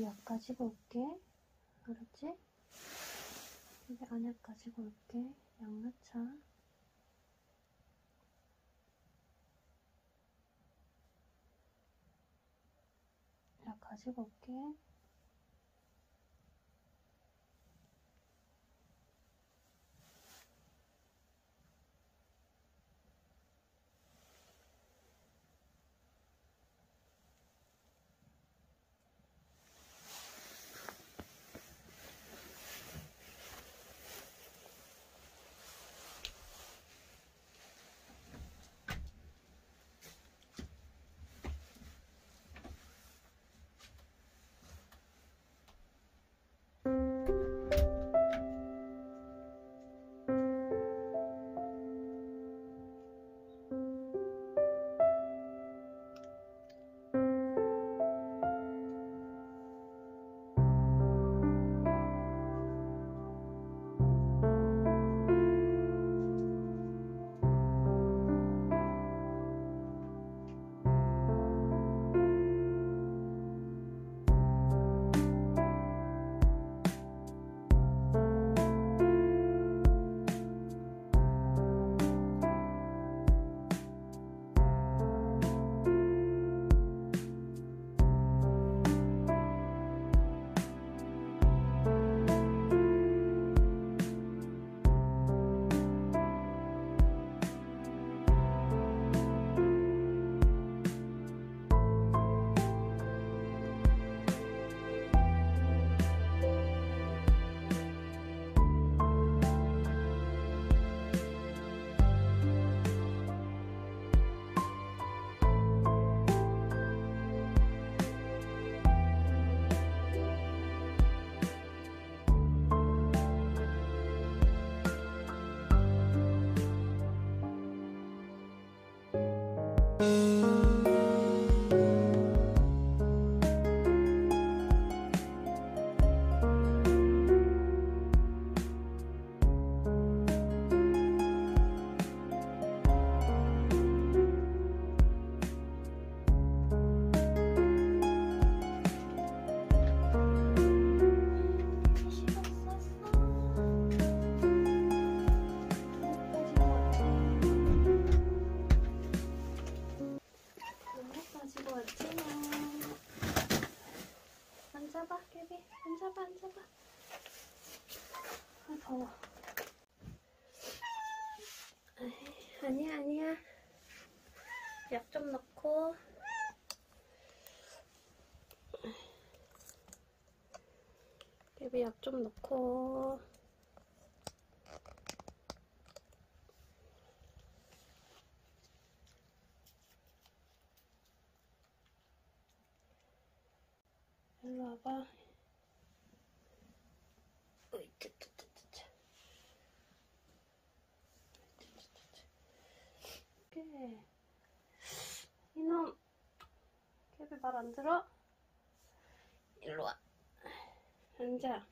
여기 약 가지고 올게. 알았지? 여기 안약 가지고 올게. 양파차. 약 가지고 올게. 가지고 왔지만. 앉아봐 깨비. 앉아봐 앉아봐. 아 더워. 아이, 아니야 아니야. 약 좀 넣고. 깨비 약 좀 넣고 일로 와봐. 으이, 쩌쩌쩌쩌. 깨. 이놈. 깨비 말안 들어? 일로 와. 앉아.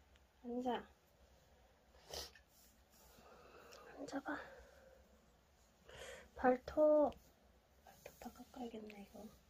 앉아. 앉아봐. 발톱. 발톱 다 깎아야겠네, 이거.